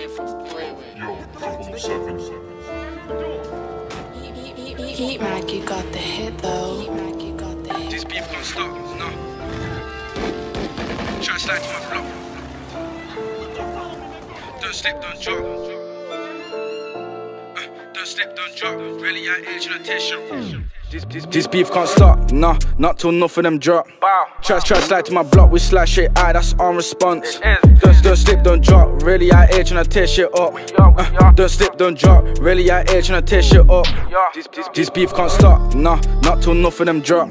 Heat Mac, you got the hit though. Heat Mac, you got the hit. This beef gon' stop, no. Try to slide to my block. Don't slip, don't drop. Uh, don't slip, don't drop. Really out here tryna test you. This, this, this beef can't stop, nah, not till enough of them drop. Try, try slide to my block, we slash it, aye, that's on response. Don't, don't slip, don't drop, really out here tryna tear shit up. Uh, don't slip, don't drop, really out here tryna tear shit up. This, this, this beef can't stop, nah, not till enough of them drop.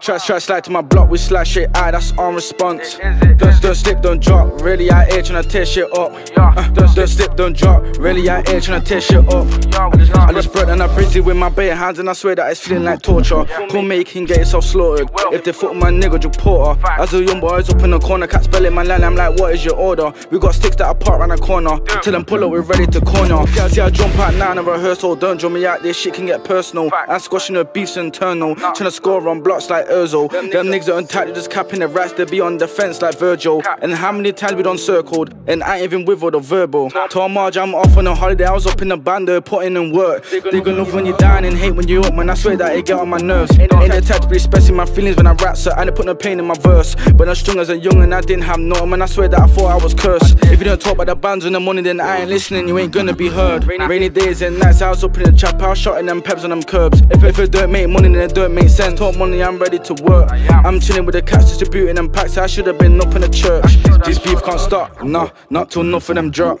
Try, try slide to my block, we slash it, aye, that's on response. Don't, don't slip, don't drop, really I out here tryna tear shit up. Uh, don't, don't slip, don't drop, really I out here tryna tear shit up. I just brought and I busy with my bare hands and I swear that it's feeling like torture. Come make him get yourself slaughtered. If they foot my nigga, Joe Porter. As a young boy, I was up in the corner, cat spelling my line. I'm like, what is your order? We got sticks that are parked around the corner. Till them pull up, we're ready to corner. Yeah, see, I jump out now in a rehearsal. Don't draw me out, this shit can get personal. I'm squashing the beefs internal. Trying to score on blocks like Urzo. Them niggas are they just capping the rats. They be on defense like Virgil. And how many times we done circled? And I ain't even with all the verbal. Told Marge I'm off on a holiday. I was up in the band, putting in work. They gonna love when you're down and hate when you're up, man. I swear that it get on my nerves. Ain't the type to be expressing my feelings when I rap, so I ain't put no pain in my verse. But I'm strong as a young and I didn't have no man. I swear that I thought I was cursed. If you don't talk about the bands in the morning, then I ain't listening, you ain't gonna be heard. Rainy days and nights, I was up in the trap, I was shotting them peps on them curbs. If, if it don't make money, then it don't make sense. Talk money, I'm ready to work. I'm chilling with the cats distributing them packs, I should have been up in the church. This beef can't stop, nah, not till enough of them drop.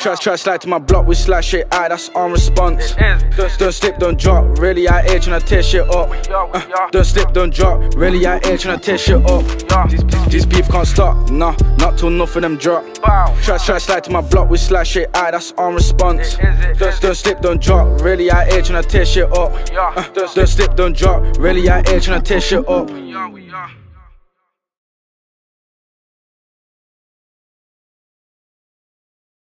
Try, try slide to my block, we slash it out, that's on response. Don't, slip, don't drop, really I out here tryna tear shit up. Uh, don't slip, don't drop, really out here tryna tear shit up. This, this, beef can't stop, nah, not till enough of them drop. Try, try slide to my block, we slash it out, that's on response. Don't, don't slip, don't drop, really out here tryna tear shit up. Uh, don't, don't slip, don't drop, really out here tryna tear shit up.